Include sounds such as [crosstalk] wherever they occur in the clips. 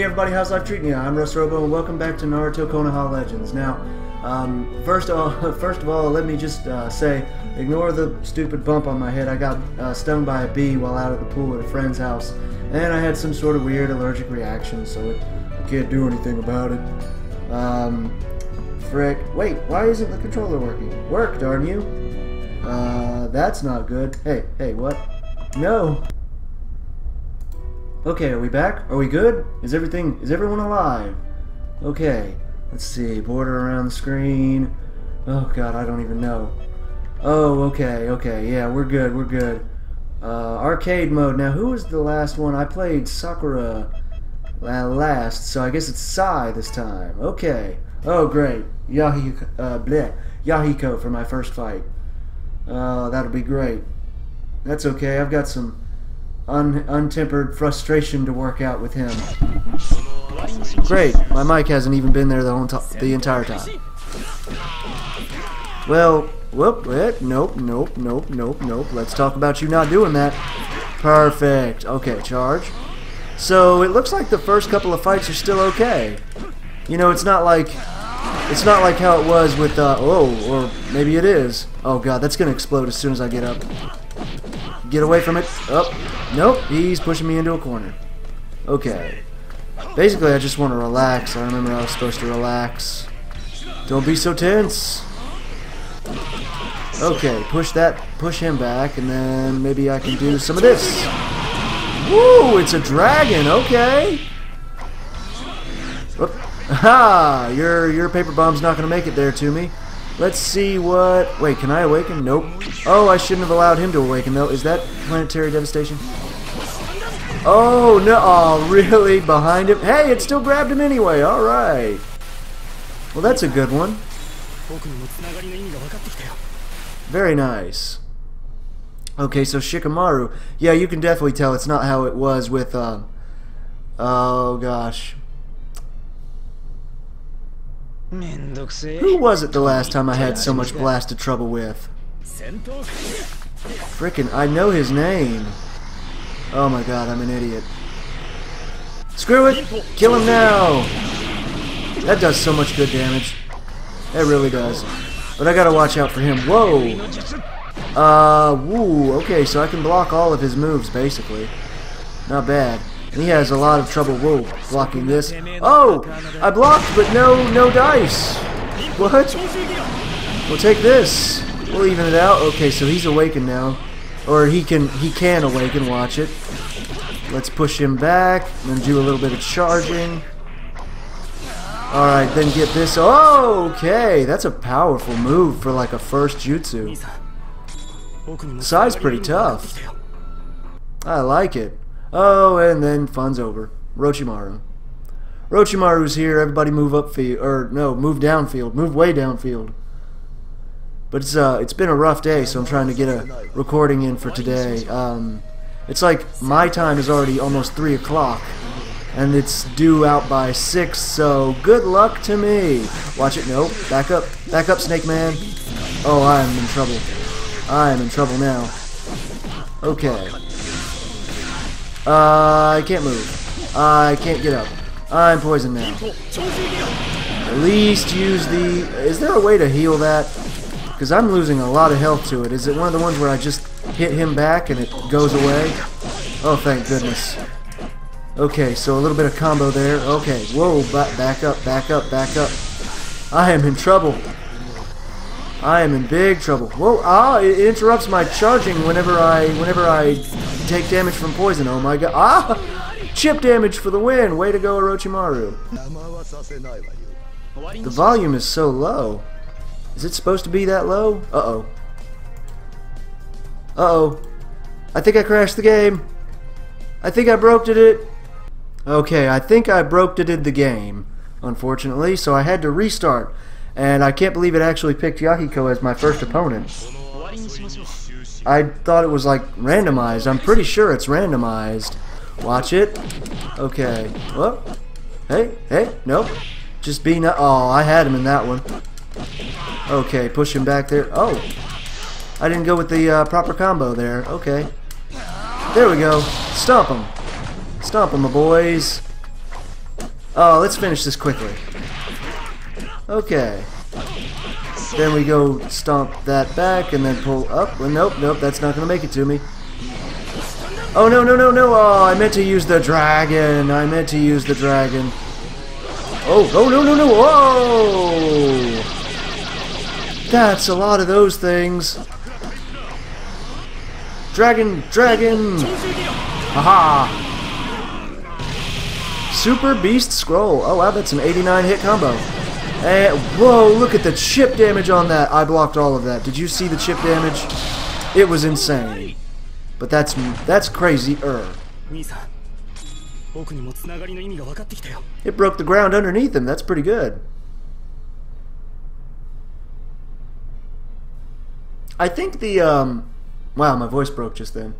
Hey everybody, how's life treating you? I'm Russ Robo, and welcome back to Naruto Konoha Legends. Now, um, first, of all, [laughs] first of all, let me just uh, say, ignore the stupid bump on my head. I got uh, stung by a bee while out at the pool at a friend's house, and I had some sort of weird allergic reaction, so it, I can't do anything about it. Um, frick. Wait, why isn't the controller working? Work, darn you. Uh, that's not good. Hey, hey, what? No. Okay, are we back? Are we good? Is everything, is everyone alive? Okay, let's see, border around the screen. Oh god, I don't even know. Oh, okay, okay, yeah, we're good, we're good. Uh, arcade mode. Now, who was the last one? I played Sakura last, so I guess it's Sai this time. Okay. Oh, great. Yahiko, uh, bleh, Yahiko for my first fight. Uh, that'll be great. That's okay, I've got some un untempered frustration to work out with him. Great, my mic hasn't even been there the whole the entire time. Well, whoop, whoop, nope, nope, nope, nope, nope. Let's talk about you not doing that. Perfect. Okay, charge. So it looks like the first couple of fights are still okay. You know, it's not like it's not like how it was with uh, oh, or maybe it is. Oh god, that's gonna explode as soon as I get up. Get away from it. Oh, nope, he's pushing me into a corner. Okay. Basically, I just want to relax. I remember I was supposed to relax. Don't be so tense. Okay, push that, push him back, and then maybe I can do some of this. Woo, it's a dragon, okay. Whoop. Oh, [laughs] ha! Your your paper bomb's not gonna make it there to me. Let's see what... Wait, can I awaken? Nope. Oh, I shouldn't have allowed him to awaken, though. Is that planetary devastation? Oh, no. Oh, [laughs] really? Behind him? Hey, it still grabbed him anyway. All right. Well, that's a good one. Very nice. Okay, so Shikamaru. Yeah, you can definitely tell it's not how it was with... Uh, oh, gosh. Who was it the last time I had so much blasted trouble with? Frickin', I know his name. Oh my god, I'm an idiot. Screw it! Kill him now! That does so much good damage. It really does. But I gotta watch out for him. Whoa! Uh, woo. Okay, so I can block all of his moves, basically. Not bad. He has a lot of trouble, whoa, blocking this. Oh! I blocked, but no, no dice! What? We'll take this. We'll even it out. Okay, so he's awakened now. Or he can, he can awaken, watch it. Let's push him back, and then do a little bit of charging. Alright, then get this. Oh, okay, that's a powerful move for like a first jutsu. Sai's pretty tough. I like it. Oh, and then fun's over. Orochimaru. Orochimaru's here. Everybody move up field, or no, move downfield. Move way downfield. But it's uh, it's been a rough day, so I'm trying to get a recording in for today. Um, it's like my time is already almost three o'clock, and it's due out by six. So good luck to me. Watch it. Nope. Back up. Back up, Snake Man. Oh, I am in trouble. I am in trouble now. Okay. Uh, I can't move. I can't get up. I'm poisoned now. At least use the... Is there a way to heal that? Because I'm losing a lot of health to it. Is it one of the ones where I just hit him back and it goes away? Oh, thank goodness. Okay, so a little bit of combo there. Okay, whoa, back up, back up, back up. I am in trouble. I am in big trouble. Whoa, ah, it interrupts my charging whenever I whenever I take damage from poison. Oh my god. Ah! Chip damage for the win. Way to go, Orochimaru. The volume is so low. Is it supposed to be that low? Uh-oh. Uh-oh. I think I crashed the game. I think I broke it. Okay, I think I broke it the game, unfortunately, so I had to restart. And I can't believe it actually picked Yahiko as my first opponent. I thought it was like randomized. I'm pretty sure it's randomized. Watch it. Okay. Whoop. Hey, hey, nope. Just being. Oh, I had him in that one. Okay, push him back there. Oh. I didn't go with the uh, proper combo there. Okay. There we go. Stomp him. Stomp him, my boys. Oh, let's finish this quickly. Okay. Then we go stomp that back and then pull up. Well, nope, nope, that's not going to make it to me. Oh, no, no, no, no. Oh, I meant to use the dragon. I meant to use the dragon. Oh, oh, no, no, no. Whoa! That's a lot of those things. Dragon, dragon. Haha. Super Beast Scroll. Oh, wow, that's an 89 hit combo. And, whoa, look at the chip damage on that. I blocked all of that. Did you see the chip damage? It was insane. But that's that's crazy er. It broke the ground underneath him. That's pretty good. I think the um wow, my voice broke just then.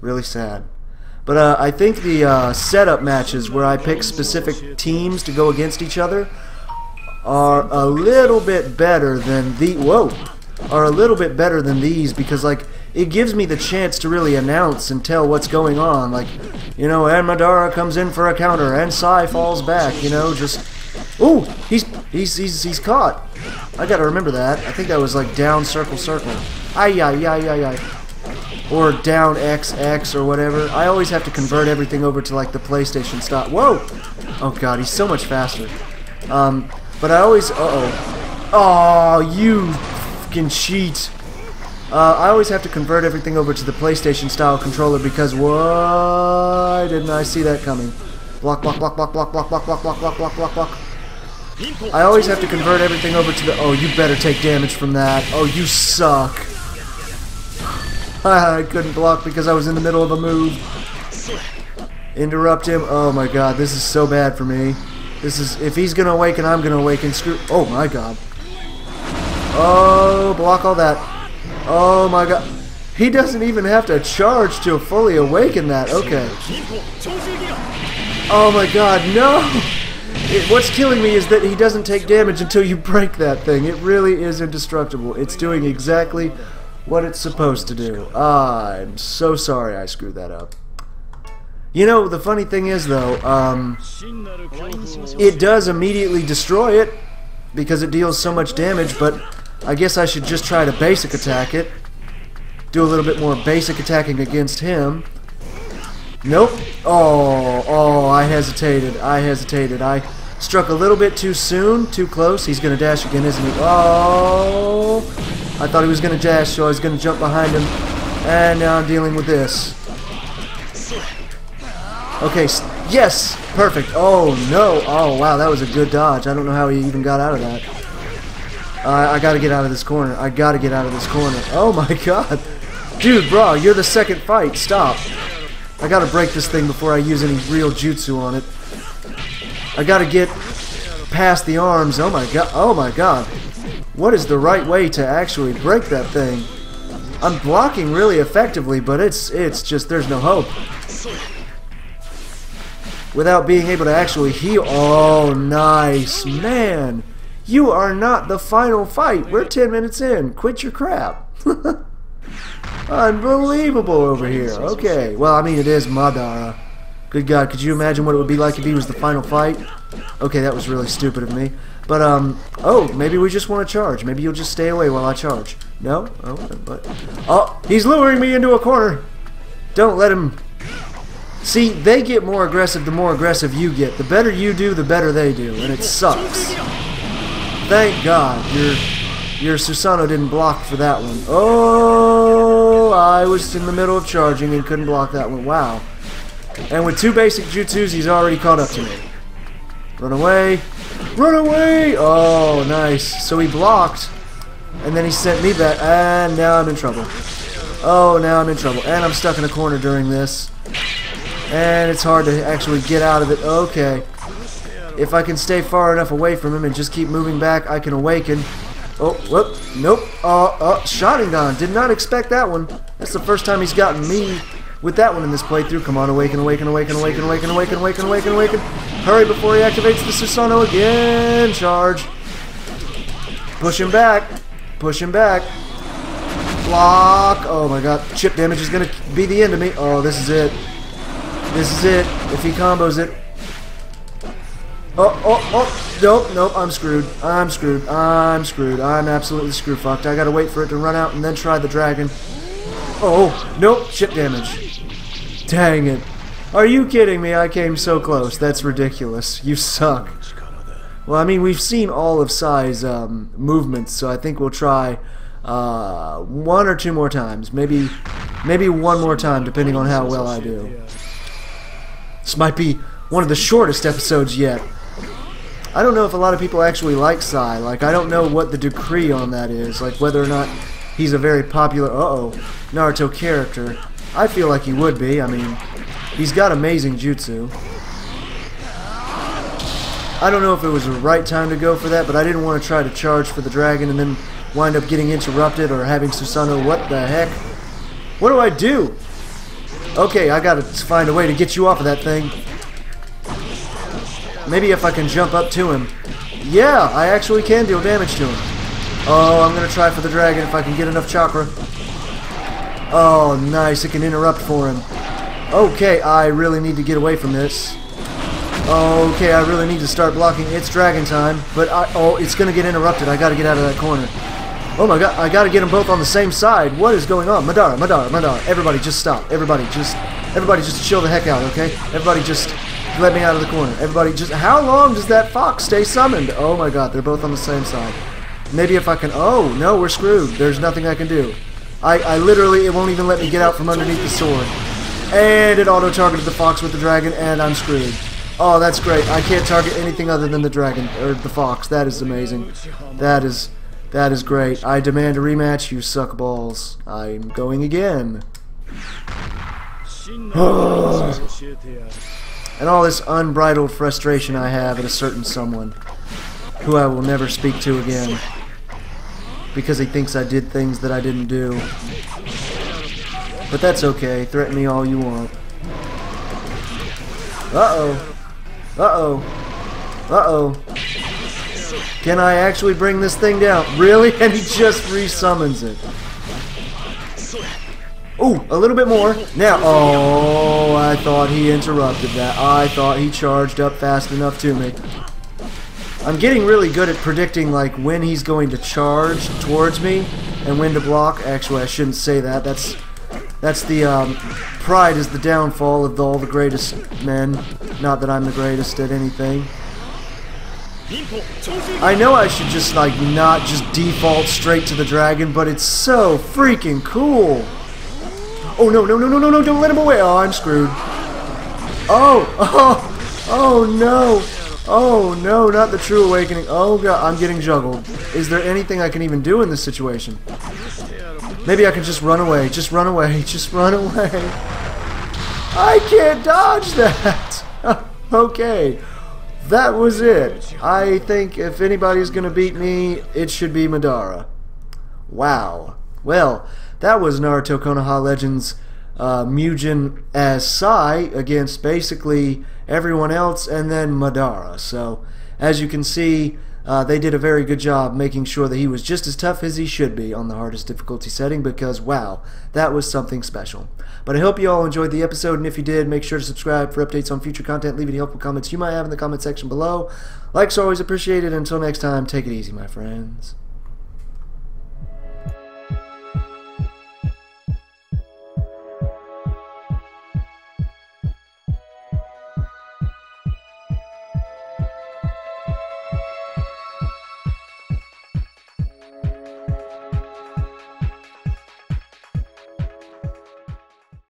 Really sad. But uh, I think the uh, setup matches where I pick specific teams to go against each other are a little bit better than the whoa are a little bit better than these because like it gives me the chance to really announce and tell what's going on like you know and Madara comes in for a counter and Sai falls back you know just oh he's he's he's he's caught I gotta remember that I think that was like down circle circle ay ay ay ay ay or down XX or whatever. I always have to convert everything over to like the PlayStation style. Whoa! Oh god, he's so much faster. Um, but I always, uh oh, oh you fucking cheat. Uh, I always have to convert everything over to the PlayStation style controller because why didn't I see that coming? Block, block, block, block, block, block, block, block, block, block, block, block, block. I always have to convert everything over to the. Oh, you better take damage from that. Oh, you suck. I couldn't block because I was in the middle of a move. Interrupt him. Oh my god, this is so bad for me. This is if he's gonna awaken, I'm gonna awaken. Screw. Oh my god. Oh, block all that. Oh my god. He doesn't even have to charge to fully awaken that. Okay. Oh my god, no! It, what's killing me is that he doesn't take damage until you break that thing. It really is indestructible. It's doing exactly what it's supposed to do. Ah, I'm so sorry I screwed that up. You know, the funny thing is, though, um, it does immediately destroy it because it deals so much damage, but I guess I should just try to basic attack it. Do a little bit more basic attacking against him. Nope. Oh, oh, I hesitated. I hesitated. I struck a little bit too soon, too close. He's going to dash again, isn't he? Oh, I thought he was going to dash, so I was going to jump behind him. And now I'm dealing with this. Okay, yes! Perfect. Oh, no. Oh, wow, that was a good dodge. I don't know how he even got out of that. Uh, I gotta get out of this corner. I gotta get out of this corner. Oh my [laughs] god. Dude, bro, you're the second fight. Stop. I gotta break this thing before I use any real jutsu on it. I gotta get past the arms. Oh my god. Oh my god. What is the right way to actually break that thing? I'm blocking really effectively, but it's it's just there's no hope. Without being able to actually heal. Oh, nice. Man, you are not the final fight. We're 10 minutes in. Quit your crap. [laughs] Unbelievable over here. Okay. Well, I mean, it is Madara. Good God, could you imagine what it would be like if he was the final fight? Okay, that was really stupid of me. But, um, oh, maybe we just want to charge. Maybe you'll just stay away while I charge. No? Oh, but, oh, he's luring me into a corner. Don't let him. See, they get more aggressive the more aggressive you get. The better you do, the better they do, and it sucks. Thank God your your Susanoo didn't block for that one. Oh, I was in the middle of charging and couldn't block that one. Wow. And with two basic jutsus, he's already caught up to me. Run away. Run away! Oh, nice. So he blocked, and then he sent me back, and now I'm in trouble. Oh, now I'm in trouble. And I'm stuck in a corner during this. And it's hard to actually get out of it. Okay. If I can stay far enough away from him and just keep moving back, I can awaken. Oh, whoop, nope. Uh, uh, Sharingan. Did not expect that one. That's the first time he's gotten me with that one in this playthrough. Come on, awaken, awaken, awaken, awaken, awaken, awaken, awaken, awaken, awaken. Hurry before he activates the Susanoo again. Charge. Push him back. Push him back. Block. Oh my god. Chip damage is going to be the end of me. Oh, this is it. This is it. If he combos it. Oh, oh, oh, nope, nope, I'm screwed. I'm screwed. I'm screwed. I'm absolutely screw fucked. I gotta wait for it to run out and then try the dragon. Oh, nope, chip damage. Dang it. Are you kidding me? I came so close. That's ridiculous. You suck. Well, I mean, we've seen all of Sai's um, movements, so I think we'll try uh, one or two more times. Maybe, maybe one more time, depending on how well I do. This might be one of the shortest episodes yet. I don't know if a lot of people actually like Sai. Like, I don't know what the decree on that is. Like, whether or not he's a very popular, uh-oh, Naruto character. I feel like he would be. I mean, he's got amazing jutsu. I don't know if it was the right time to go for that, but I didn't want to try to charge for the dragon and then wind up getting interrupted or having Susanoo. What the heck? What do I do? Okay, I gotta find a way to get you off of that thing. Maybe if I can jump up to him. Yeah, I actually can deal damage to him. Oh, I'm gonna try for the dragon if I can get enough chakra. Oh, nice. It can interrupt for him. Okay, I really need to get away from this. Okay, I really need to start blocking. It's dragon time, but I, oh, it's gonna get interrupted. I gotta get out of that corner. Oh my god, I gotta get them both on the same side. What is going on? Madara, Madara, Madara. Everybody just stop. Everybody just, everybody just chill the heck out, okay? Everybody just let me out of the corner. Everybody just, how long does that fox stay summoned? Oh my god, they're both on the same side. Maybe if I can, oh, no, we're screwed. There's nothing I can do. I, I literally, it won't even let me get out from underneath the sword. And it auto-targeted the fox with the dragon, and I'm screwed. Oh, that's great. I can't target anything other than the dragon, or the fox. That is amazing. That is, that is great. I demand a rematch, you suck balls. I'm going again. [sighs] and all this unbridled frustration I have at a certain someone, who I will never speak to again, because he thinks I did things that I didn't do. But that's okay. Threaten me all you want. Uh-oh. Uh-oh. Uh-oh. Can I actually bring this thing down? Really? [laughs] And he just resummons it. Ooh, a little bit more. Now, oh, I thought he interrupted that. I thought he charged up fast enough to me. I'm getting really good at predicting like when he's going to charge towards me and when to block. Actually, I shouldn't say that. That's that's the um, pride is the downfall of the, all the greatest men. Not that I'm the greatest at anything. I know I should just like not just default straight to the dragon, but it's so freaking cool. Oh no no no no no no! Don't let him away! Oh, I'm screwed. Oh oh [laughs] oh no! Oh no! Not the true awakening. Oh god! I'm getting juggled. Is there anything I can even do in this situation? Maybe I can just run away. Just run away. [laughs] Just run away. I can't dodge that. [laughs] okay. That was it. I think if anybody's going to beat me, it should be Madara. Wow. Well, that was Naruto Konoha Legends uh, Mugen as Sai against basically everyone else and then Madara. So, as you can see, uh, they did a very good job making sure that he was just as tough as he should be on the hardest difficulty setting because, wow, that was something special. But I hope you all enjoyed the episode, and if you did, make sure to subscribe for updates on future content. Leave any helpful comments you might have in the comment section below. Likes are always appreciated. Until next time, take it easy, my friends.